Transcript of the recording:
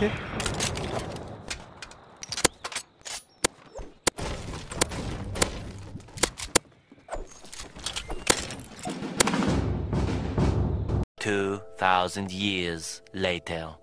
Okay. Two thousand years later.